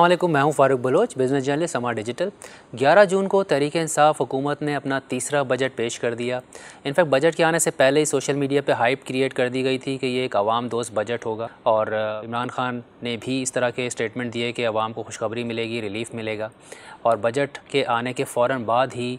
वालेकुम मैं हूँ Farooq Baloch business journalist Samaa digital 11 जून को तहरीक इंसाफ हुकूमत ने अपना तीसरा बजट पेश कर दिया। इनफैक्ट बजट के आने से पहले ही सोशल मीडिया पे हाइप क्रिएट कर दी गई थी कि ये एक आवाम दोस्त बजट होगा। और इमरान खान ने भी इस तरह के स्टेटमेंट दिए कि आवाम को खुशखबरी मिलेगी रिलीफ मिलेगा। और बजट के आने के फ़ौर बाद ही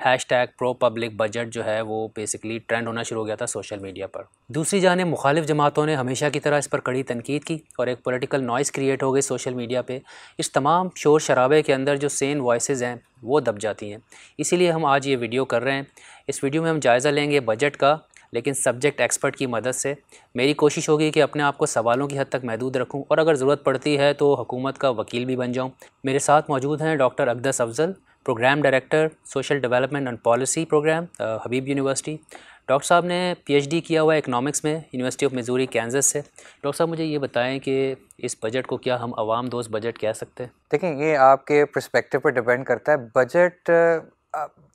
hashtag pro public budget जो है, वो बेसिकली ट्रेंड होना शुरू हो गया था सोशल मीडिया पर। दूसरी जाने, मुखालिफ जमातों ने हमेशा की तरह इस पर कड़ी तनकीद की और एक पोलिटिकल नॉइस क्रिएट हो गई सोशल मीडिया पर इस तमाम शोर शराबे के अंदर जो सेन वॉइस हैं, वो दब जाती हैं। इसीलिए हम आज ये वीडियो कर रहे हैं। इस वीडियो में हम जायज़ा लेंगे बजट का, लेकिन सब्जेक्ट एक्सपर्ट की मदद से। मेरी कोशिश होगी कि अपने आप को सवालों की हद तक महदूद रखूँ और अगर ज़रूरत पड़ती है तो हुकूमत का वकील भी बन जाऊँ। मेरे साथ मौजूद हैं doctor Aqdas Afzal program director social development and policy program Habib university. Doctor साहब ने पीएचडी किया हुआ इकनॉमिक्स में यूनिवर्सिटी ऑफ़ मिजूरी कैंसस से। डॉक्टर साहब मुझे ये बताएँ कि इस बजट को क्या हम आवाम दोस्त बजट कह सकते हैं? देखिए ये आपके प्रस्पेक्टिव पर डिपेंड करता है। Budget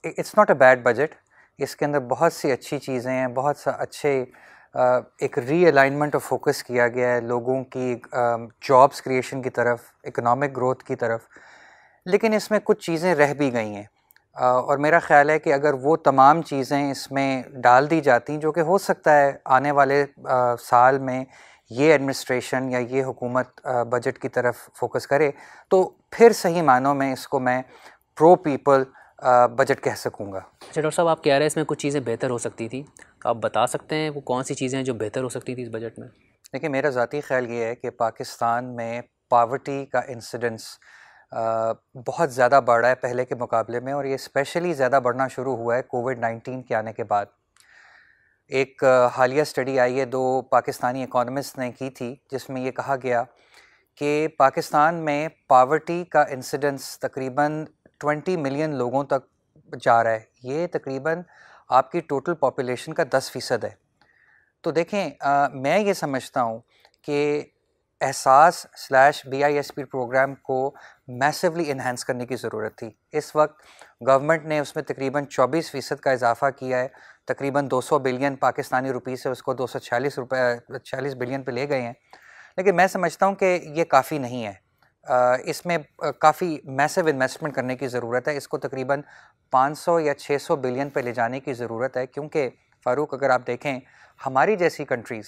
it's not a bad budget इसके अंदर बहुत सी अच्छी चीज़ें हैं बहुत सा अच्छे uh, एक रीअलाइनमेंट ऑफ़ फोकस किया गया है लोगों की जॉब्स uh, क्रिएशन की तरफ़ इकोनॉमिक ग्रोथ की तरफ़। लेकिन इसमें कुछ चीज़ें रह भी गई हैं। और मेरा ख़्याल है कि अगर वो तमाम चीज़ें इसमें डाल दी जाती जो कि हो सकता है आने वाले आ, साल में ये एडमिनिस्ट्रेशन या ये हुकूमत बजट की तरफ़ फोकस करे तो फिर सही मानों में इसको मैं प्रो पीपल बजट कह सकूँगा। अच्छा डॉक्टर साहब आप कह रहे हैं इसमें कुछ चीज़ें बेहतर हो सकती थी। आप बता सकते हैं वो कौन सी चीज़ें हैं जो बेहतर हो सकती थी इस बजट में? देखिए मेरा ज़ाती ख्याल ये है कि पाकिस्तान में पावर्टी का इंसिडेंस बहुत ज़्यादा बढ़ रहा है पहले के मुकाबले में और ये स्पेशली ज़्यादा बढ़ना शुरू हुआ है कोविड नाइन्टीन के आने के बाद। एक हालिया स्टडी आई है दो पाकिस्तानी इकोनॉमिस्ट ने की थी जिसमें ये कहा गया कि पाकिस्तान में पावर्टी का इंसिडेंस तकरीबन 20 मिलियन लोगों तक जा रहा है। ये तकरीबन आपकी टोटल पॉपुलेशन का 10 फ़ीसद है। तो देखें आ, मैं ये समझता हूँ कि Ehsaas slash B I S P program को मैसिवली इन्हेंस करने की ज़रूरत थी। इस वक्त गवर्नमेंट ने उसमें तकरीबन 24 फ़ीसद का इजाफा किया है। तकरीबन 200 बिलियन पाकिस्तानी रुपी से उसको दो सौ छियालीस रुपये छियालीस बिलियन पे ले गए हैं। लेकिन मैं समझता हूँ कि ये काफ़ी नहीं है। इसमें काफ़ी मैसिव इन्वेस्टमेंट करने की ज़रूरत है। इसको तकरीबन 500 या 600 बिलियन पे ले जाने की ज़रूरत है। क्योंकि फ़ारूक, अगर आप देखें, हमारी जैसी कंट्रीज़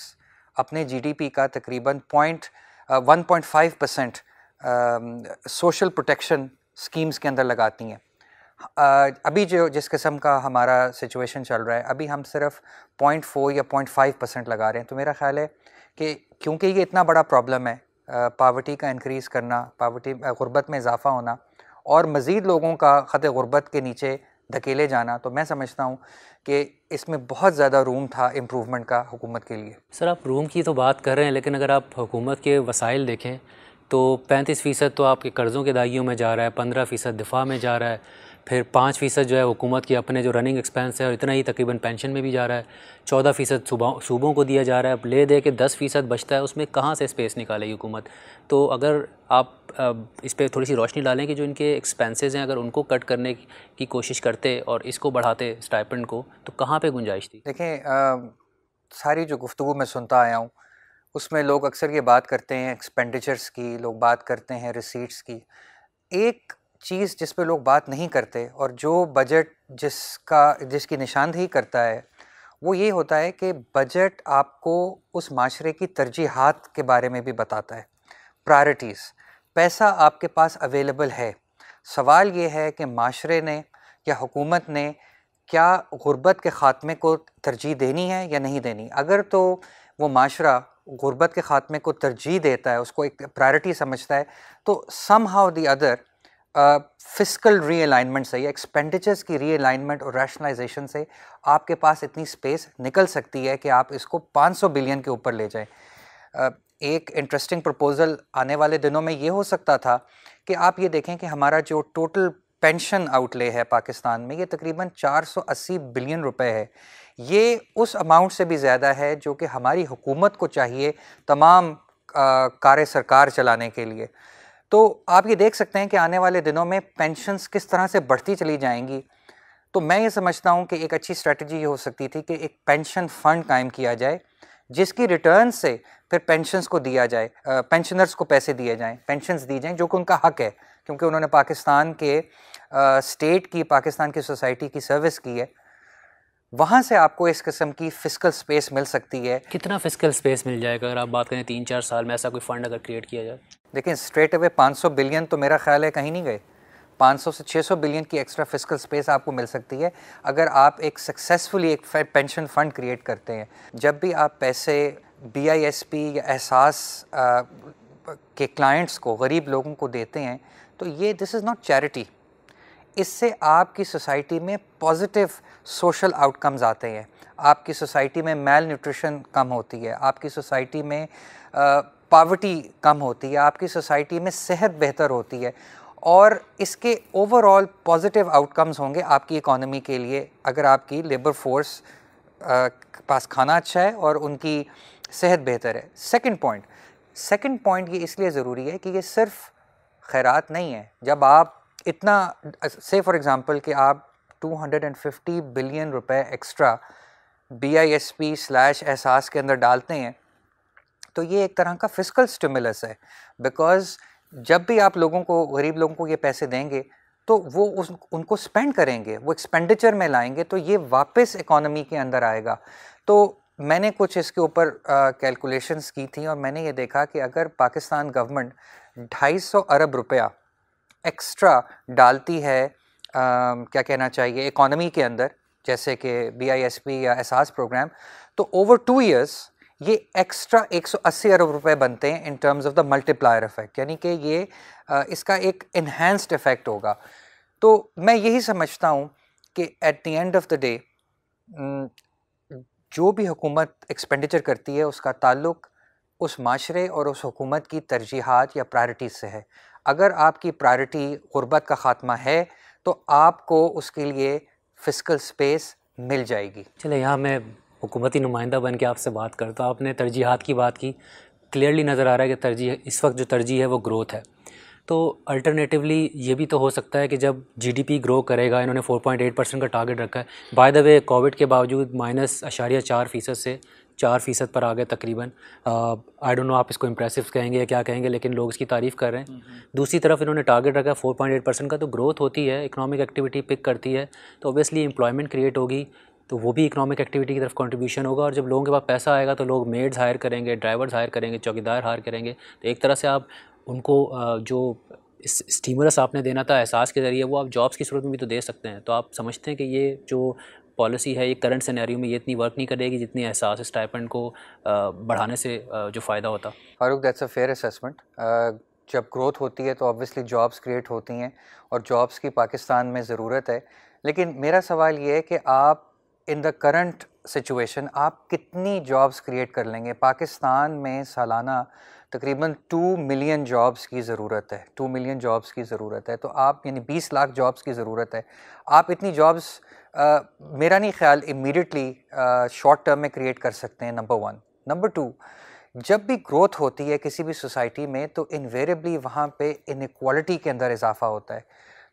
अपने जीडीपी का तकरीबन point one point five percent social protection schemes के अंदर लगाती हैं। Uh, अभी जो जिस किस्म का हमारा सिचुएशन चल रहा है अभी हम सिर्फ़ पॉइंट फोर या पॉइंट फाइव परसेंट लगा रहे हैं। तो मेरा ख्याल है कि क्योंकि ये इतना बड़ा प्रॉब्लम है पावर्टी uh, का इंक्रीज़ करना पावर्टी गुर्बत में इजाफ़ा होना और मज़ीद लोगों का ख़त गुर्बत के नीचे धकेले जाना तो मैं समझता हूँ कि इसमें बहुत ज़्यादा रूम था इम्प्रूवमेंट का हुकूमत के लिए। सर, आप रूम की तो बात कर रहे हैं, लेकिन अगर आप हुकूमत के वसाइल देखें तो पैंतीस फ़ीसद तो आपके कर्ज़ों के दाइयों में जा रहा है, पंद्रह फ़ीसद दिफा में जा रहा है, फिर पाँच फ़ीसद जो है हुकूमत के अपने जो रनिंग एक्सपेंस है और इतना ही तकरीबन पेंशन में भी जा रहा है, चौदह फ़ीसद सूबों को दिया जा रहा है, अब ले दे के दस फ़ीसद बचता है, उसमें कहाँ से स्पेस निकालेगी हुकूमत? तो अगर आप इस पर थोड़ी सी रोशनी डालें कि जो इनके एक्सपेंसेस हैं, अगर उनको कट करने की कोशिश करते और इसको बढ़ाते स्टाइपेंड को तो कहाँ पर गुंजाइश थी? देखें सारी जो गुफ्तु मैं सुनता आया हूँ, उसमें लोग अक्सर ये बात करते हैं एक्सपेंडिचर्स की, लोग बात करते हैं रिसीट्स की। एक चीज़ जिस पे लोग बात नहीं करते और जो बजट जिसका, जिसकी निशानदेही करता है, वो ये होता है कि बजट आपको उस माशरे की तरजीहत के बारे में भी बताता है प्रायरिटीज़ पैसा आपके पास अवेलेबल है। सवाल ये है कि माशरे ने या हुकूमत ने क्या गुर्बत के ख़ात्मे को तरजीह देनी है या नहीं देनी? अगर तो वो माशरा गुर्बत के ख़ात्मे को तरजीह देता है, उसको एक प्रायरिटी समझता है तो somehow the other physical realignment से या एक्सपेंडिचर्स की रीअलाइनमेंट और रैशनलाइजेशन से आपके पास इतनी स्पेस निकल सकती है कि आप इसको 500 बिलियन के ऊपर ले जाएँ। एक इंटरेस्टिंग प्रपोज़ल आने वाले दिनों में ये हो सकता था कि आप ये देखें कि हमारा जो टोटल पेंशन आउटले है पाकिस्तान में, ये तकरीबन 480 बिलियन रुपए है। ये उस अमाउंट से भी ज़्यादा है जो कि हमारी हुकूमत को चाहिए तमाम कार्य सरकार चलाने के लिए। तो आप ये देख सकते हैं कि आने वाले दिनों में पेंशन्स किस तरह से बढ़ती चली जाएँगी। तो मैं ये समझता हूँ कि एक अच्छी स्ट्रेटजी ये हो सकती थी कि एक पेंशन फ़ंड कायम किया जाए। जिसकी रिटर्न से फिर पेंशन्स को दिया जाए पेंशनर्स को पैसे दिए जाएँ पेंशन्स दी जाएँ जो कि उनका हक है क्योंकि उन्होंने पाकिस्तान के स्टेट की पाकिस्तान की सोसाइटी की सर्विस की है। वहाँ से आपको इस किस्म की फ़िज़िकल स्पेस मिल सकती है। कितना फ़िज़िकल स्पेस मिल जाएगा अगर आप बात करें तीन चार साल में ऐसा कोई फंड अगर क्रिएट किया जाए? देखिए स्ट्रेट अवे 500 बिलियन तो मेरा ख्याल है कहीं नहीं गए। 500 से 600 बिलियन की एक्स्ट्रा फ़िज़िकल स्पेस आपको मिल सकती है। अगर आप एक सक्सेसफुली एक पेंशन फंड क्रिएट करते हैं, जब भी आप पैसे बी आई एस पी या एहसास के क्लाइंट्स को, गरीब लोगों को देते हैं तो ये दिस इज़ नॉट चैरिटी इससे आपकी सोसाइटी में पॉजिटिव सोशल आउटकम्स आते हैं। आपकी सोसाइटी में मेल न्यूट्रिशन कम होती है, आपकी सोसाइटी में पावर्टी कम होती है, आपकी सोसाइटी में सेहत बेहतर होती है। और इसके ओवरऑल पॉजिटिव आउटकम्स होंगे आपकी इकोनॉमी के लिए, अगर आपकी लेबर फोर्स पास खाना अच्छा है और उनकी सेहत बेहतर है। सेकंड पॉइंट सेकंड पॉइंट ये इसलिए ज़रूरी है कि ये सिर्फ़ खैरात नहीं है। जब आप इतना से फॉर एग्ज़ाम्पल कि आप 250 बिलियन रुपए extra B I S P slash Ehsaas के अंदर डालते हैं तो ये एक तरह का फ़िज़िकल स्टिमुलस है। बिकॉज़ जब भी आप लोगों को गरीब लोगों को ये पैसे देंगे तो वो उस उनको स्पेंड करेंगे वो एक्सपेंडिचर में लाएँगे तो ये वापस इकोनॉमी के अंदर आएगा। तो मैंने कुछ इसके ऊपर कैलकुलेशंस की थी और मैंने ये देखा कि अगर पाकिस्तान गवर्नमेंट 250 अरब रुपया एक्स्ट्रा डालती है आ, क्या कहना चाहिए इकोनॉमी के अंदर जैसे कि बी आई एस पी या एहसास प्रोग्राम तो ओवर टू ईयर्स ये एक्स्ट्रा 180 अरब रुपए बनते हैं in terms of the multiplier effect यानी कि ये इसका एक इन्हेंस्ड इफ़ेक्ट होगा। तो मैं यही समझता हूँ कि at the end of the day जो भी हुकूमत एक्सपेंडिचर करती है, उसका ताल्लुक उस माशरे और उस हुकूमत की तरजीहत या प्रायोरिटीज़ से है। अगर आपकी प्रायरिटी गुरबत का ख़ात्मा है तो आपको उसके लिए फ़िज़िकल स्पेस मिल जाएगी। चले यहाँ मैं हुकूमती नुमाइंदा बन के आपसे बात करता तो आपने तरजीहत की बात की क्लियरली नज़र आ रहा है कि तरजीह इस वक्त जो तरजीह है वो ग्रोथ है। तो अल्टरनेटिवली ये भी तो हो सकता है कि जब जीडीपी ग्रो करेगा इन्होंने 4.8 परसेंट का टारगेट रखा है। बाय द वे कोविड के बावजूद माइनस अशारिया चार फ़ीसद से चार फ़ीसद पर आ गए तकरीबन। आई डोंट नो आप इसको इम्प्रेसिव कहेंगे या क्या कहेंगे लेकिन लोग इसकी तारीफ़ कर रहे हैं। हम्म, हम्म। दूसरी तरफ़ इन्होंने टारगेट रखा है फोर पॉइंट एट परसेंट का तो ग्रोथ होती है इकनॉमिक एक्टिविटी पिक करती है। तो ओबियसली एम्प्लॉयमेंट क्रिएट होगी तो वो भी इकोनॉमिक एक्टिविटी की तरफ़ कंट्रीब्यूशन होगा और जब लोगों के पास पैसा आएगा तो लोग मेड्स हायर करेंगे ड्राइवर्स हायर करेंगे, चौकीदार हायर करेंगे। तो एक तरह से आप उनको जो स्टीमरस आपने देना था एहसास के ज़रिए, वो आप जॉब्स की सूरत में भी तो दे सकते हैं। तो आप समझते हैं कि ये जो पॉलिसी है, ये करंट सिनेरियो में ये इतनी वर्क नहीं करेगी जितनी एहसास स्टाइपेंड को बढ़ाने से जो फ़ायदा होता। Farooq that's a fair assessment जब ग्रोथ होती है तो ऑब्वियसली जॉब्स क्रिएट होती हैं और जॉब्स की पाकिस्तान में ज़रूरत है। लेकिन मेरा सवाल ये है कि आप इन द करंट सिचुएशन आप कितनी जॉब्स क्रिएट कर लेंगे? पाकिस्तान में सालाना तकरीबन टू मिलियन जॉब्स की ज़रूरत है। टू मिलियन जॉब्स की ज़रूरत है। तो आप, यानी बीस लाख जॉब्स की ज़रूरत है। आप इतनी जॉब्स मेरा नहीं ख्याल इमीडिएटली शॉर्ट टर्म में क्रिएट कर सकते हैं नंबर वन नंबर टू जब भी ग्रोथ होती है किसी भी सोसाइटी में तो इनवेरेबली वहाँ पे इनक्वालिटी के अंदर इजाफा होता है।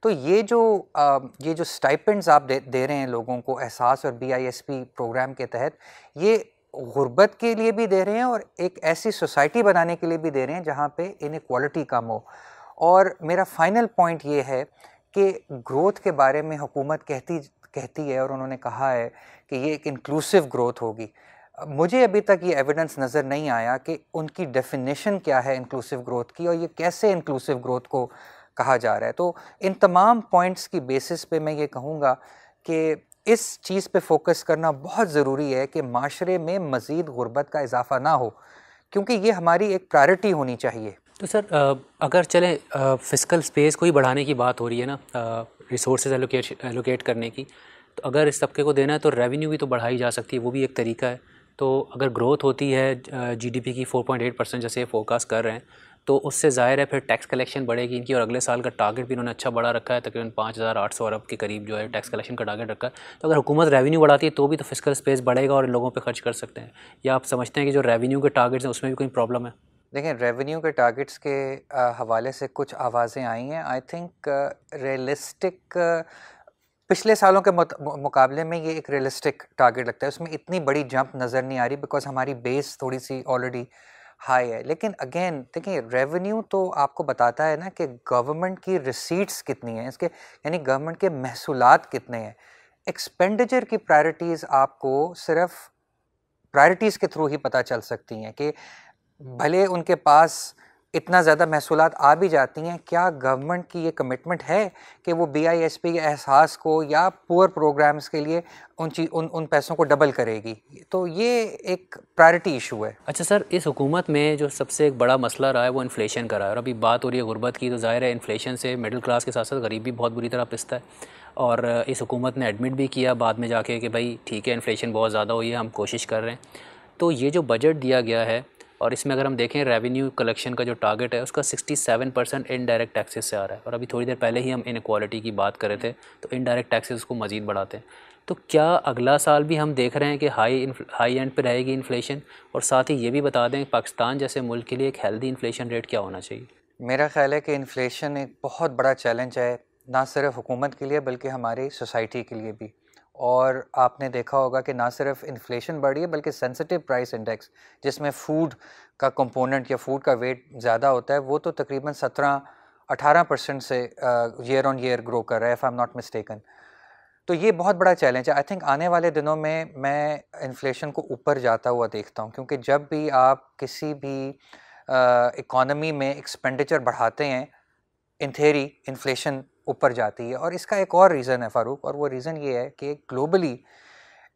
तो ये जो आ, ये जो स्टाइपेंड्स आप दे दे रहे हैं लोगों को एहसास और बीआईएसपी प्रोग्राम के तहत ये गुर्बत के लिए भी दे रहे हैं और एक ऐसी सोसाइटी बनाने के लिए भी दे रहे हैं जहाँ पे इनक्वालिटी कम हो। और मेरा फाइनल पॉइंट ये है कि ग्रोथ के बारे में हुकूमत कहती कहती है और उन्होंने कहा है कि ये एक इंक्लूसिव ग्रोथ होगी। मुझे अभी तक ये एविडेंस नज़र नहीं आया कि उनकी डेफिनेशन क्या है इंक्लूसिव ग्रोथ की और ये कैसे इंक्लूसिव ग्रोथ को कहा जा रहा है। तो इन तमाम पॉइंट्स की बेसिस पे मैं ये कहूँगा कि इस चीज़ पे फोकस करना बहुत ज़रूरी है कि माशरे में मज़ीद गुर्बत का इजाफा ना हो, क्योंकि ये हमारी एक प्रायोरिटी होनी चाहिए। तो सर अगर चले फ़िज़िकल स्पेस को ही बढ़ाने की बात हो रही है ना रिसोर्स एलोकेट एलोकेट करने की तो अगर इस तबके को देना है तो रेवेन्यू भी तो बढ़ाई जा सकती है, वो भी एक तरीका है। तो अगर ग्रोथ होती है जीडीपी की 4.8 परसेंट जैसे फोकस कर रहे हैं तो उससे ज़ाहिर है फिर टैक्स कलेक्शन बढ़ेगी इनकी और अगले साल का टारगेट भी इन्होंने अच्छा बढ़ा रखा है, तकरीबन पाँच हज़ार आठ सौ अरब के करीब जो है टैक्स कलेक्शन का टारगेट रखा है। तो अगर हुकूमत रेवेन्यू बढ़ाती है तो भी तो फ़िज़िकल स्पेस बढ़ेगा और लोगों पर खर्च कर सकते हैं। या आप समझते हैं कि जो रेवेन्यू के टारगेट्स हैं उसमें भी कोई प्रॉब्लम है? देखें रेवेन्यू के टारगेट्स के हवाले से कुछ आवाज़ें आई हैं। आई थिंक रियलिस्टिक पिछले सालों के मुकाबले में ये एक रियलिस्टिक टारगेट लगता है। उसमें इतनी बड़ी जंप नज़र नहीं आ रही बिकॉज़ हमारी बेस थोड़ी सी ऑलरेडी हाई है। लेकिन अगेन देखिए रेवेन्यू तो आपको बताता है ना कि गवर्नमेंट की रिसीट्स कितनी हैं इसके यानी गवर्नमेंट के महसूलत कितने हैं। एक्सपेंडिचर की प्रायोरिटीज़ आपको सिर्फ़ प्रायोरिटीज़ के थ्रू ही पता चल सकती हैं कि भले उनके पास इतना ज़्यादा महसूल आ भी जाती हैं। क्या गवर्नमेंट की ये कमिटमेंट है कि वो बी आई एस पी के एहसास को या पुअर प्रोग्राम्स के लिए उन चीज़ उन उन पैसों को डबल करेगी? तो ये एक प्रायरिटी इशू है। अच्छा सर, इस हुकूमत में जो सबसे एक बड़ा मसला रहा है वो इन्फ्लेशन का रहा है और अभी बात हो रही है गुर्बत की तो ज़ाहिर है इन्फ्लेशन से मिडिल क्लास के साथ साथ गरीबी बहुत बुरी तरह पिसता है और इस हुकूमत ने एडमिट भी किया बाद में जाके कि भाई ठीक है इन्फ्लेशन बहुत ज़्यादा हुई है, हम कोशिश कर रहे हैं। तो ये जो बजट दिया गया है और इसमें अगर हम देखें रेवेन्यू कलेक्शन का जो टारगेट है, उसका 67 परसेंट इनडायरेक्ट टैक्सेस से आ रहा है। और अभी थोड़ी देर पहले ही हम इनक्वालिटी की बात कर रहे थे तो इनडायरेक्ट टैक्सेस को मज़ीद बढ़ाते हैं। तो क्या अगला साल भी हम देख रहे हैं कि हाई हाई एंड पे रहेगी इन्फ्लेशन और साथ ही ये भी बता दें, पाकिस्तान जैसे मुल्क के लिए एक हेल्दी इन्फ्लेशन रेट क्या होना चाहिए? मेरा ख्याल है कि इन्फ्लेशन एक बहुत बड़ा चैलेंज है, ना सिर्फ़ हुकूमत के लिए, बल्कि हमारी सोसाइटी के लिए भी। और आपने देखा होगा कि ना सिर्फ़ इन्फ्लेशन बढ़ी है, बल्कि सेंसिटिव प्राइस इंडेक्स जिसमें फ़ूड का कंपोनेंट या फ़ूड का वेट ज़्यादा होता है, वो तो तकरीबन सत्रह अठारह परसेंट से ईयर ऑन ईयर ग्रो कर रहा है if I am not mistaken तो ये बहुत बड़ा चैलेंज है। आई थिंक आने वाले दिनों में मैं इन्फ्लेशन को ऊपर जाता हुआ देखता हूँ, क्योंकि जब भी आप किसी भी इकॉनमी में एक्सपेंडिचर बढ़ाते हैं इन थेरी इन्फ्लेशन ऊपर जाती है। और इसका एक और रीज़न है फ़ारूक, और वो रीज़न ये है कि ग्लोबली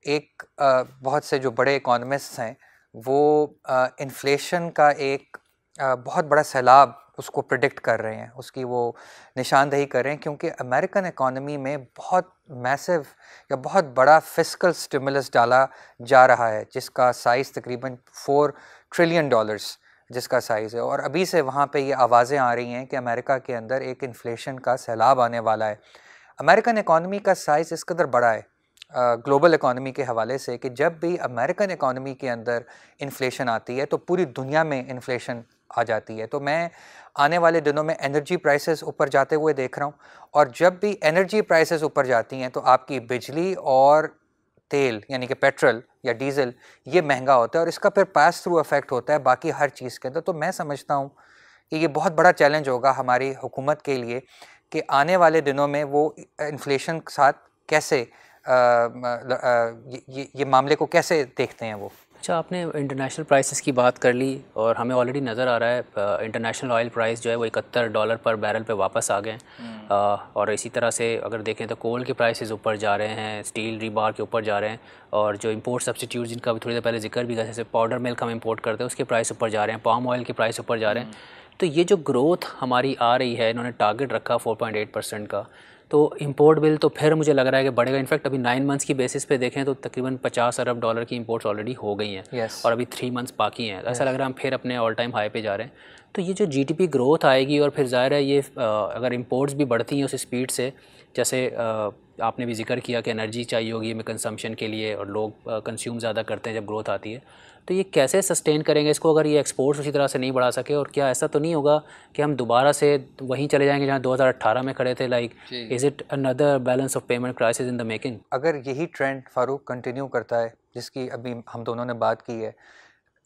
एक बहुत से जो बड़े इकोनॉमिस्ट हैं, वो इन्फ्लेशन का एक बहुत बड़ा सैलाब उसको प्रिडिक्ट कर रहे हैं। उसकी वो निशानदही कर रहे हैं क्योंकि अमेरिकन इकॉनमी में बहुत मैसिव या बहुत बड़ा फ़िज़िकल स्टिमुलस डाला जा रहा है, जिसका साइज़ तकरीबन फोर ट्रिलियन डॉलर्स जिसका साइज़ है। और अभी से वहाँ पे ये आवाज़ें आ रही हैं कि अमेरिका के अंदर एक इन्फ्लेशन का सैलाब आने वाला है। अमेरिकन इकॉनमी का साइज़ इस कदर बड़ा है ग्लोबल इकॉनमी के हवाले से कि जब भी अमेरिकन इकॉनमी के अंदर इन्फ्लेशन आती है तो पूरी दुनिया में इन्फ्लेशन आ जाती है। तो मैं आने वाले दिनों में एनर्जी प्राइसेस ऊपर जाते हुए देख रहा हूँ। और जब भी एनर्जी प्राइसेस ऊपर जाती हैं तो आपकी बिजली और तेल यानी कि पेट्रोल या डीज़ल ये महँगा होता है और इसका फिर पास थ्रू अफेक्ट होता है बाकी हर चीज़ के अंदर। तो मैं समझता हूँ कि ये बहुत बड़ा चैलेंज होगा हमारी हुकूमत के लिए कि आने वाले दिनों में वो इन्फ्लेशन के साथ कैसे आ, आ, ये, ये मामले को कैसे देखते हैं वो। अच्छा आपने इंटरनेशनल प्राइसेस की बात कर ली और हमें ऑलरेडी नज़र आ रहा है इंटरनेशनल ऑयल प्राइस जो है वो इकहत्तर डॉलर पर बैरल पे वापस आ गए हैं हम्म। और इसी तरह से अगर देखें तो कोल के प्राइसेस ऊपर जा रहे हैं स्टील रीबार के ऊपर जा रहे हैं और जो इंपोर्ट सब्सिट्यूट जिनका भी थोड़ी देर पहले ज़िक्र भी किया जैसे पाउडर मिल्क हम इंपोर्ट करते हैं उसके प्राइस ऊपर जा रहे हैं पाम ऑयल के प्राइस ऊपर जा रहे हैं हम्म। तो ये जो ग्रोथ हमारी आ रही है इन्होंने टारगेट रखा फोर परसेंट का तो इम्पोर्ट बिल तो फिर मुझे लग रहा है कि बढ़ेगा इनफैक्ट अभी नाइन मंथ्स की बेसिस पे देखें तो तकरीबन पचास अरब डॉलर की इम्पोर्ट्स ऑलरेडी हो गई हैं yes. और अभी थ्री मंथ्स बाकी हैं yes. ऐसा लग रहा है हम फिर अपने ऑल टाइम हाई पे जा रहे हैं तो ये जो जीडीपी ग्रोथ आएगी और फिर ज़ाहिर है ये अगर इम्पोर्ट्स भी बढ़ती हैं उस स्पीड से जैसे आपने भी ज़िक्र किया कि एनर्जी चाहिए होगी हमें कंजम्पशन के लिए और लोग कंज्यूम ज़्यादा करते हैं जब ग्रोथ आती है। तो ये कैसे सस्टेन करेंगे इसको अगर ये एक्सपोर्ट्स उसी तरह से नहीं बढ़ा सके? और क्या ऐसा तो नहीं होगा कि हम दोबारा से वहीं चले जाएँगे जहाँ 2018 में खड़े थे? Like is it another balance of payment crisis in the making अगर यही ट्रेंड फारूक कंटिन्यू करता है जिसकी अभी हम दोनों ने बात की है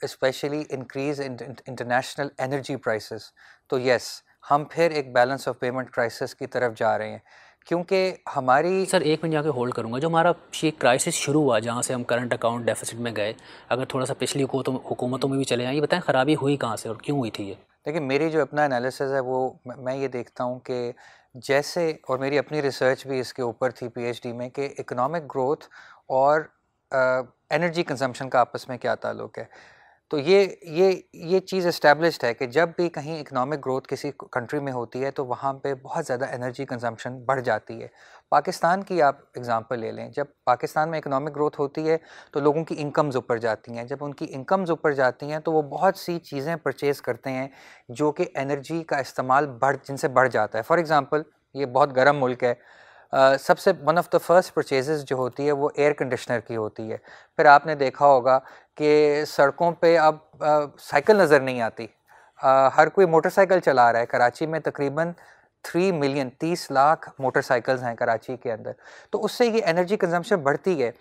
specially increase in international energy prices तो यस हम फिर एक बैलेंस ऑफ़ पेमेंट क्राइसिस की तरफ़ जा रहे हैं। क्योंकि हमारी सर एक मिनट जाके होल्ड करूँगा। जो हमारा ये क्राइसिस शुरू हुआ जहाँ से हम करंट अकाउंट डेफिसिट में गए अगर थोड़ा सा पिछली हुकूमतों में भी चले जाएँ ये बताएँ ख़राबी हुई कहाँ से और क्यों हुई थी ये? देखिए मेरी जो अपना एनालिसिस है वो मैं ये देखता हूँ कि जैसे और मेरी अपनी रिसर्च भी इसके ऊपर थी पीएचडी में कि इकोनॉमिक ग्रोथ और एनर्जी कंजम्पशन का आपस में क्या ताल्लुक है। तो ये ये ये चीज़ इस्टेब्लिश्ड है कि जब भी कहीं इकोनॉमिक ग्रोथ किसी कंट्री में होती है तो वहाँ पे बहुत ज़्यादा एनर्जी कंजम्पशन बढ़ जाती है। पाकिस्तान की आप एग्ज़ाम्पल ले लें, जब पाकिस्तान में इकोनॉमिक ग्रोथ होती है तो लोगों की इनकम्स ऊपर जाती हैं। जब उनकी इनकम्स ऊपर जाती हैं तो वो बहुत सी चीज़ें परचेज़ करते हैं, जो कि एनर्जी का इस्तेमाल बढ़, जिनसे बढ़ जाता है। फॉर एग्ज़ाम्पल ये बहुत गर्म मुल्क है सबसे one of the first purchases जो होती है वो एयर कंडीशनर की होती है। फिर आपने देखा होगा कि सड़कों पे अब साइकिल नज़र नहीं आती। आ, हर कोई मोटरसाइकिल चला रहा है। कराची में तकरीबन थ्री मिलियन तीस लाख मोटरसाइकिल्स हैं कराची के अंदर। तो उससे ये एनर्जी कंजम्पशन बढ़ती है।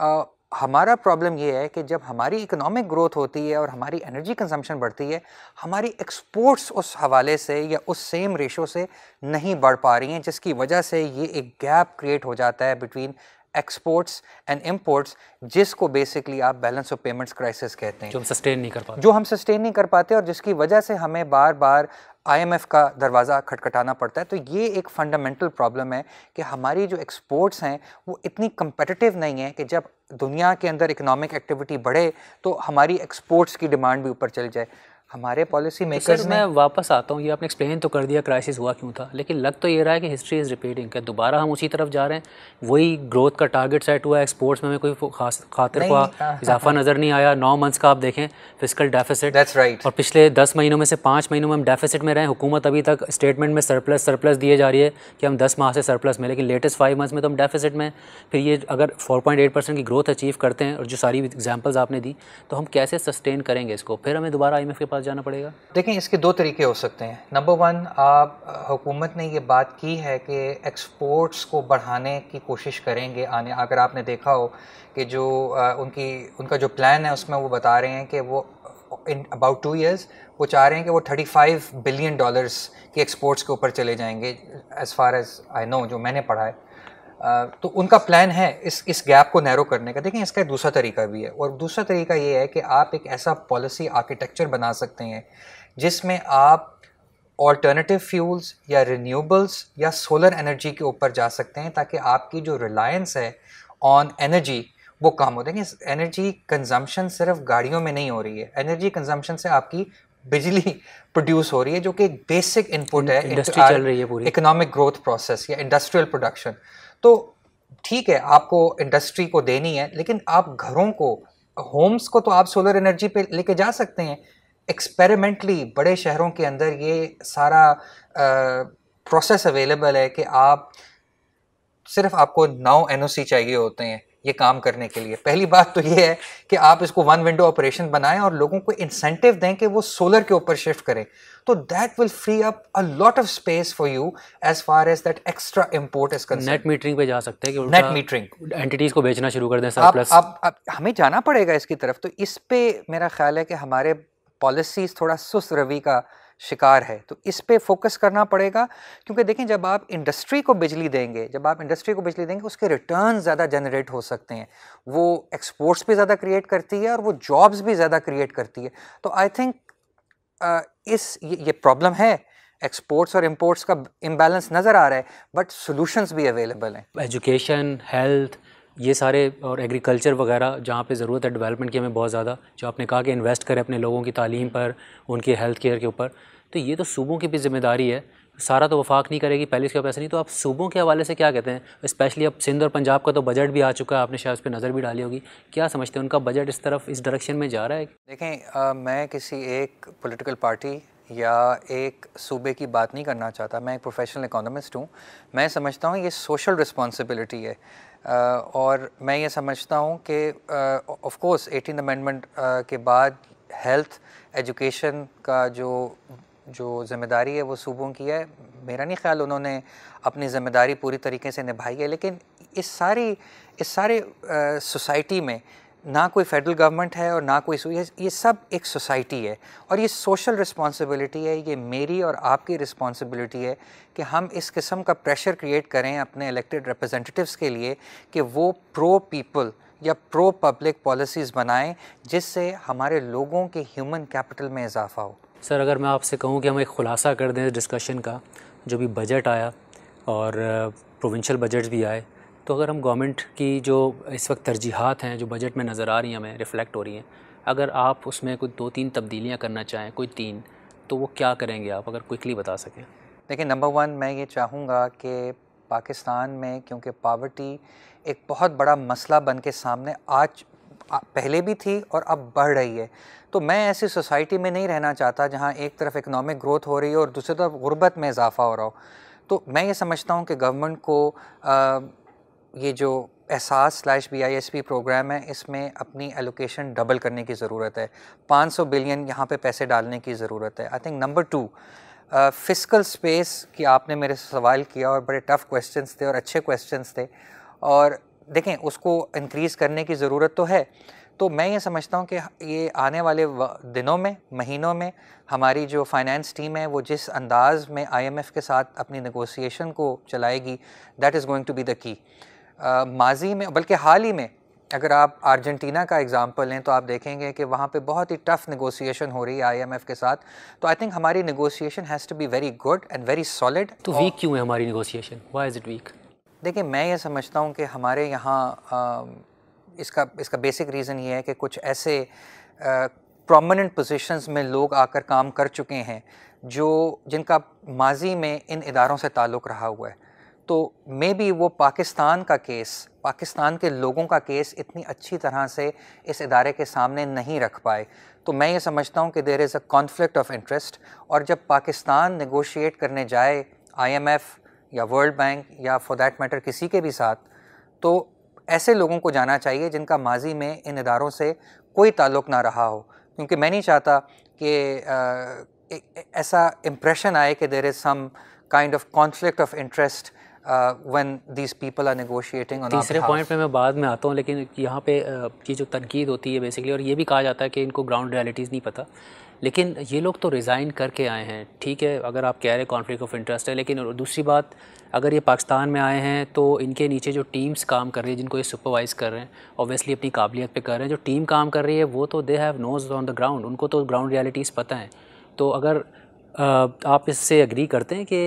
आ, हमारा प्रॉब्लम ये है कि जब हमारी इकोनॉमिक ग्रोथ होती है और हमारी एनर्जी कंजम्पशन बढ़ती है, हमारी एक्सपोर्ट्स उस हवाले से या उस सेम रेशो से नहीं बढ़ पा रही हैं, जिसकी वजह से ये एक गैप क्रिएट हो जाता है बिटवीन एक्सपोर्ट्स एंड इम्पोर्ट्स जिसको बेसिकली आप बैलेंस ऑफ़ पेमेंट्स क्राइसिस कहते हैं। जो हम सस्टेन नहीं कर पाते। जो हम सस्टेन नहीं कर पाते और जिसकी वजह से हमें बार बार आईएमएफ का दरवाज़ा खटखटाना पड़ता है तो ये एक फंडामेंटल प्रॉब्लम है कि हमारी जो एक्सपोर्ट्स हैं वो इतनी कंपेटिटिव नहीं है कि जब दुनिया के अंदर इकोनॉमिक एक्टिविटी बढ़े तो हमारी एक्सपोर्ट्स की डिमांड भी ऊपर चली जाए। हमारे पॉलिसी मेकर्स तो मैं वापस आता हूँ ये आपने एक्सप्लेन तो कर दिया क्राइसिस हुआ क्यों था? लेकिन लग तो ये रहा है कि हिस्ट्री इज़ रिपीटिंग क्या दोबारा हम उसी तरफ़ जा रहे हैं? वही ग्रोथ का टारगेट सेट हुआ एक्सपोर्ट्स में हमें कोई खास खातिर का हाँ, हाँ, इजाफा हाँ। नज़र नहीं आया नौ मंथ्स का आप देखें फ़िज़िकल डेफिसिट दैट्स राइट और पिछले दस महीनों में से पाँच महीनों में हम डेफिसिट में रहे हुकूमत अभी तक स्टेटमेंट में सरप्लस सरप्लस दिए जा रही है कि हम दस माह से सरप्लस में लेकिन लेटेस्ट फाइव मंथ्स में तो हम डेफिसिट में फिर ये अगर फोर पॉइंट एट परसेंट की ग्रोथ अचीव करते हैं और जो सारी एग्जाम्पल्स आपने दी तो हम कैसे सस्टेन करेंगे इसको? फिर हमें दोबारा आई के पास जाना पड़ेगा? देखें इसके दो तरीके हो सकते हैं। नंबर वन आप हुकूमत ने ये बात की है कि एक्सपोर्ट्स को बढ़ाने की कोशिश करेंगे। आने, अगर आपने देखा हो कि जो उनकी, उनका जो प्लान है, उसमें वो बता रहे हैं कि वो, इन अबाउट टू ईयर्स वो चाह रहे हैं कि वो 35 बिलियन डॉलर्स की एक्सपोर्ट्स के ऊपर चले जाएँगे as far as I know जो मैंने पढ़ा है। तो उनका प्लान है इस इस गैप को नैरो करने का। देखें इसका दूसरा तरीका भी है। और दूसरा तरीका ये है कि आप एक ऐसा पॉलिसी आर्किटेक्चर बना सकते हैं जिसमें आप ऑल्टरनेटिव फ्यूल्स या रिन्यूएबल्स या सोलर एनर्जी के ऊपर जा सकते हैं ताकि आपकी जो रिलायंस है ऑन एनर्जी वो कम हो। देखें एनर्जी कंजम्पशन सिर्फ़ गाड़ियों में नहीं हो रही है। एनर्जी कंजम्पशन से आपकी बिजली प्रोड्यूस हो रही है जो कि एक बेसिक इनपुट है इंडस्ट्री चल रही है पूरी। इकोनॉमिक ग्रोथ प्रोसेस या इंडस्ट्रियल प्रोडक्शन तो ठीक है, आपको इंडस्ट्री को देनी है, लेकिन आप घरों को होम्स को तो आप सोलर एनर्जी पे लेके जा सकते हैं। एक्सपेरिमेंटली बड़े शहरों के अंदर ये सारा प्रोसेस अवेलेबल है कि आप, सिर्फ़ आपको नौ एन चाहिए होते हैं। ये काम करने के लिए। पहली बात तो ये है कि आप इसको वन विंडो ऑपरेशन बनाएँ और लोगों को इंसेंटिव दें कि वो सोलर के ऊपर शिफ्ट करें। तो that will free up a lot of space for you as far as that extra import is concern net metering पे जा सकते हैं कि नेट मीटरिंग एंटिटीज को बेचना शुरू कर दें सरप्लस अब अब हमें जाना पड़ेगा इसकी तरफ़। तो इस पे मेरा ख्याल है कि हमारे पॉलिसीज़ थोड़ा सुस्त रवि का शिकार है। तो इस पे फोकस करना पड़ेगा क्योंकि देखें जब आप इंडस्ट्री को बिजली देंगे जब आप इंडस्ट्री को बिजली देंगे उसके रिटर्न ज़्यादा जनरेट हो सकते हैं। वो एक्सपोर्ट्स भी ज़्यादा क्रिएट करती है और वो जॉब्स भी ज़्यादा क्रिएट करती है। तो आई थिंक इस ये, ये प्रॉब्लम है। एक्सपोर्ट्स और इम्पोर्ट्स का इम्बैलेंस नज़र आ रहा है बट सोल्यूशंस भी अवेलेबल हैं। एजुकेशन हेल्थ ये सारे और एग्रीकल्चर वगैरह जहाँ पे ज़रूरत है डेवलपमेंट की हमें बहुत ज़्यादा, जो आपने कहा कि इन्वेस्ट करें अपने लोगों की तालीम पर, उनके हेल्थ केयर के ऊपर तो ये तो सूबों की भी ज़िम्मेदारी है। सारा तो वफाक नहीं करेगी, पहले इसका पैसा नहीं तो आप सूबों के हवाले से क्या कहते हैं? स्पेशली अब सिंध और पंजाब का तो बजट भी आ चुका है, आपने शायद उस पर नज़र भी डाली होगी। क्या समझते हैं उनका बजट इस तरफ़, इस डायरेक्शन में जा रहा है? देखें मैं किसी एक पोलिटिकल पार्टी या एक सूबे की बात नहीं करना चाहता। मैं एक प्रोफेशनल इकोनॉमिस्ट हूँ। मैं समझता हूँ ये सोशल रिस्पॉन्सिबिलिटी है। और मैं ये समझता हूँ कि ऑफ़ कोर्स एटीन अमेंडमेंट के बाद हेल्थ एजुकेशन का जो जो ज़िम्मेदारी है वो सूबों की है। मेरा नहीं ख्याल उन्होंने अपनी ज़िम्मेदारी पूरी तरीके से निभाई है, लेकिन इस सारी, इस सारे सोसाइटी में ना कोई फेडरल गवर्नमेंट है और ना कोई ये, सब एक सोसाइटी है और ये सोशल रिस्पॉन्सिबिलिटी है ये मेरी और आपकी रिस्पॉन्सिबिलिटी है कि हम इस किस्म का प्रेशर क्रिएट करें अपने इलेक्टेड रिप्रेजेंटेटिव्स के लिए कि वो प्रो पीपल या प्रो पब्लिक पॉलिसीज़ बनाएँ जिससे हमारे लोगों के ह्यूमन कैपिटल में इजाफा हो। सर अगर मैं आपसे कहूँ कि हम एक ख़ुलासा कर दें डिस्कशन का जो भी बजट आया और प्रोविंशियल बजट भी आए तो अगर हम गवर्नमेंट की जो इस वक्त तरजीहत हैं, जो बजट में नज़र आ रही हैं, हमें रिफ़्लेक्ट हो रही हैं, अगर आप उसमें कोई दो तीन तब्दीलियाँ करना चाहें, कोई तीन तो वो क्या करेंगे आप, अगर क्विकली बता सकें? देखिए नंबर वन मैं ये चाहूँगा कि पाकिस्तान में, क्योंकि पावर्टी एक बहुत बड़ा मसला बन के सामने आज पहले भी थी और अब बढ़ रही है। तो मैं ऐसी सोसाइटी में नहीं रहना चाहता जहाँ एक तरफ़ इकनॉमिक ग्रोथ हो रही है और दूसरी तरफ़ गुर्बत में इजाफा हो रहा हो। तो मैं ये समझता हूँ कि गवर्नमेंट को ये जो Ehsaas slash B I S P program है, इसमें अपनी एलोकेशन डबल करने की ज़रूरत है। 500 बिलियन यहाँ पे पैसे डालने की ज़रूरत है। I think number two physical space की आपने मेरे से सवाल किया और बड़े टफ़ क्वेश्चन थे और अच्छे क्वेश्चन थे। और देखें, उसको इंक्रीज़ करने की ज़रूरत तो है। तो मैं ये समझता हूँ कि ये आने वाले दिनों में, महीनों में हमारी जो फाइनेंस टीम है, वो जिस अंदाज में आईएमएफ के साथ अपनी नगोसिएशन को चलाएगी that is going to be the key माजी में बल्कि हाल ही में अगर आप अर्जेंटीना का एग्ज़ाम्पल लें तो आप देखेंगे कि वहाँ पे बहुत ही टफ नेगोशिएशन हो रही है आईएमएफ के साथ। तो आई थिंक हमारी negotiation has to be very good and very solid तो वीक क्यों है हमारी negotiation why is it weak देखिए मैं ये समझता हूँ कि हमारे यहाँ इसका इसका बेसिक रीज़न ये है कि कुछ ऐसे प्रोमिनेंट पोजीशंस में लोग आकर काम कर चुके हैं जो जिनका माजी में इन इदारों से ताल्लुक़ रहा हुआ है। तो मे बी वो पाकिस्तान का केस, पाकिस्तान के लोगों का केस इतनी अच्छी तरह से इस इदारे के सामने नहीं रख पाए। तो मैं ये समझता हूँ कि there is a conflict of interest और जब पाकिस्तान नेगोशिएट करने जाए आईएमएफ या वर्ल्ड बैंक या फॉर दैट मैटर किसी के भी साथ तो ऐसे लोगों को जाना चाहिए जिनका माजी में इन इदारों से कोई ताल्लुक़ ना रहा हो। क्योंकि मैं नहीं चाहता कि ऐसा इम्प्रेशन आए कि there is some kind of conflict of interest when these people are negotiating तीसरे पॉइंट पे मैं बाद में आता हूँ लेकिन यहाँ पे ये जो तनकीद होती है बेसिकली और ये भी कहा जाता है कि इनको ग्राउंड रियलिटीज़ नहीं पता। लेकिन ये लोग तो रिज़ाइन करके आए हैं ठीक है? अगर आप कह रहे हैं कॉन्फ्लिक्ट ऑफ़ इंटरेस्ट है लेकिन दूसरी बात अगर ये पाकिस्तान में आए हैं तो इनके नीचे जो टीम्स काम कर रही है जिनको ये सुपरवाइज़ कर रहे हैं ऑब्वियसली अपनी काबिलियत पे कर रहे हैं जो टीम काम कर रही है वो तो they have nose on the ground उनको तो ग्राउंड रियलिटीज़ पता है। तो अगर आप इससे एग्री करते हैं कि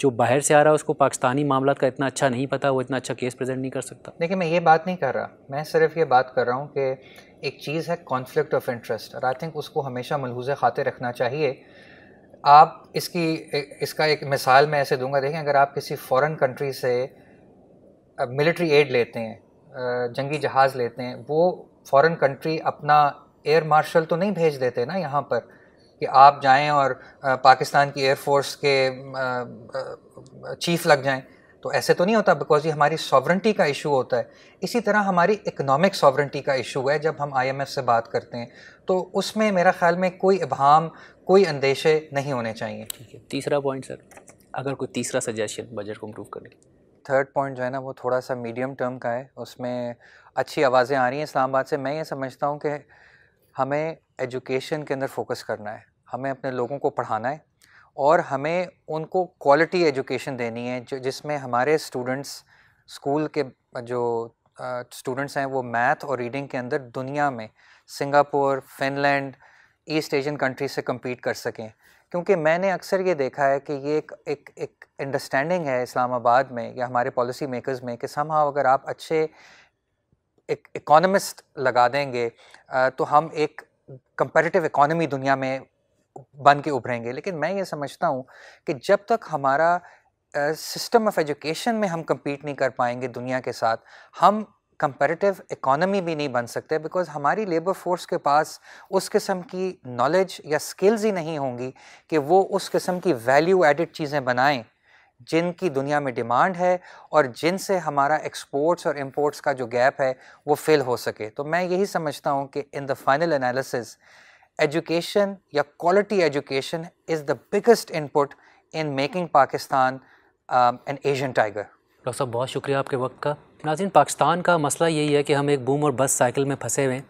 जो बाहर से आ रहा है, उसको पाकिस्तानी मामला का इतना अच्छा नहीं पता, वो इतना अच्छा केस प्रेजेंट नहीं कर सकता। देखिए, मैं ये बात नहीं कर रहा। मैं सिर्फ़ ये बात कर रहा हूँ कि एक चीज़ है कॉन्फ्लिक्ट ऑफ़ इंटरेस्ट और आई थिंक उसको हमेशा मलहूज खाते रखना चाहिए। आप इसकी, इसका एक मिसाल मैं ऐसे दूँगा, देखें, अगर आप किसी फ़ॉरेन कंट्री से मिलिट्री एड लेते हैं जंगी जहाज़ लेते हैं, वो फ़ॉरेन कंट्री अपना एयर मार्शल तो नहीं भेज देते ना यहाँ पर। कि आप जाएँ और पाकिस्तान की एयरफोर्स के चीफ लग जाएँ तो ऐसे तो नहीं होता बिकॉज़ ये हमारी सॉवरेंटी का इशू होता है। इसी तरह हमारी इकोनॉमिक सॉवरेंटी का इशू है जब हम आईएमएफ से बात करते हैं तो उसमें मेरा ख्याल में कोई इबाम कोई अंदेशे नहीं होने चाहिए। ठीक है तीसरा पॉइंट सर अगर कोई तीसरा सजेशन बजट को इम्प्रूव करने थर्ड पॉइंट जो है ना वो थोड़ा सा मीडियम टर्म का है उसमें अच्छी आवाज़ें आ रही हैं इस्लामाबाद से। मैं ये समझता हूँ कि हमें एजुकेशन के अंदर फोकस करना है। हमें अपने लोगों को पढ़ाना है और हमें उनको क्वालिटी एजुकेशन देनी है, जो, जिसमें हमारे स्टूडेंट्स स्कूल के, जो स्टूडेंट्स हैं वो मैथ और रीडिंग के अंदर दुनिया में Singapore Finland East Asian country से कम्पीट कर सकें। क्योंकि मैंने अक्सर ये देखा है कि ये एक एक एक अंडरस्टैंडिंग है इस्लामाबाद में या हमारे पॉलिसी मेकर्स में कि समहाव अगर आप अच्छे एक इकोनमिस्ट लगा देंगे तो हम एक कंपेरेटिव इकोनॉमी दुनिया में बन के उभरेंगे। लेकिन मैं ये समझता हूँ कि जब तक हमारा सिस्टम ऑफ़ एजुकेशन में हम कम्पीट नहीं कर पाएँगे दुनिया के साथ, हम कंपेरेटिव इकोनॉमी भी नहीं बन सकते बिकॉज़ हमारी लेबर फोर्स के पास उस किस्म की नॉलेज या स्किल्स ही नहीं होंगी कि वो उस किस्म की वैल्यू एडिड चीज़ें बनाएँ, जिनकी दुनिया में डिमांड है और जिनसे हमारा एक्सपोर्ट्स और इम्पोर्ट्स का जो गैप है, वो फिल हो सके। तो मैं यही समझता हूँ कि in the final analysis education या quality education is the biggest input in making Pakistan um, an Asian tiger. Doctor साहब बहुत शुक्रिया आपके वक्त का। नाजिन पाकिस्तान का मसला यही है कि हम एक बूम और बस साइकिल में फंसे हुए हैं।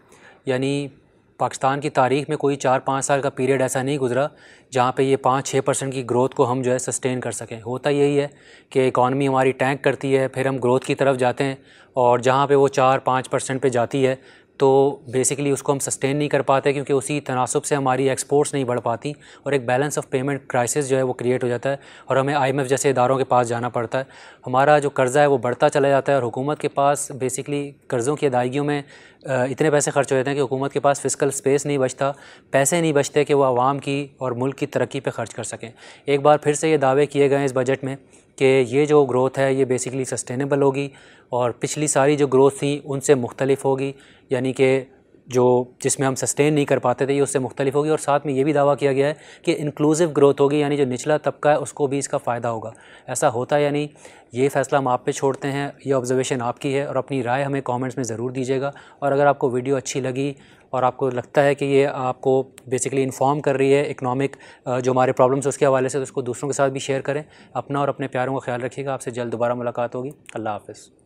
यानी पाकिस्तान की तारीख में कोई चार पाँच साल का पीरियड ऐसा नहीं गुजरा जहाँ पे ये पाँच छः परसेंट की ग्रोथ को हम जो है सस्टेन कर सकें। होता यही है कि इकॉनमी हमारी टैंक करती है फिर हम ग्रोथ की तरफ़ जाते हैं और जहाँ पे वो चार पाँच परसेंट पे जाती है तो बेसिकली उसको हम सस्टेन नहीं कर पाते क्योंकि उसी तनासब से हमारी एक्सपोर्ट्स नहीं बढ़ पाती और एक बैलेंस ऑफ़ पेमेंट क्राइसिस जो है वो क्रिएट हो जाता है और हमें आईएमएफ जैसे इदारों के पास जाना पड़ता है। हमारा जो कर्ज़ा है वो बढ़ता चला जाता है और हुकूमत के पास बेसिकली कर्ज़ों की अदायगियों में इतने पैसे खर्च हो जाते हैं कि हुकूमत के पास फ़िज़िकल स्पेस नहीं बचता, पैसे नहीं बचते कि वो आवाम की और मुल्क की तरक्की पर खर्च कर सकें। एक बार फिर से ये दावे किए गए इस बजट में कि ये जो ग्रोथ है ये बेसिकली सस्टेनेबल होगी और पिछली सारी जो ग्रोथ थी उनसे मुख्तलिफ़ होगी। यानी कि जो जिसमें हम सस्टेन नहीं कर पाते थे, ये उससे मुख्तलिफ़ होगी। और साथ में ये भी दावा किया गया है कि इंक्लूसिव ग्रोथ होगी, यानी जो निचला तबका है, उसको भी इसका फ़ायदा होगा। ऐसा होता है यानी ये फ़ैसला हम आप पे छोड़ते हैं। ये ऑब्जर्वेशन आपकी है और अपनी राय हमें कमेंट्स में ज़रूर दीजिएगा। और अगर आपको वीडियो अच्छी लगी और आपको लगता है कि ये आपको बेसिकली इन्फॉर्म कर रही है इकनॉमिक जो हमारे प्रॉब्लम्स उसके हवाले से तो उसको दूसरों के साथ भी शेयर करें। अपना और अपने प्यारों का ख्याल रखिएगा। आपसे जल्द दोबारा मुलाकात होगी। अल्लाह हाफ़िज़।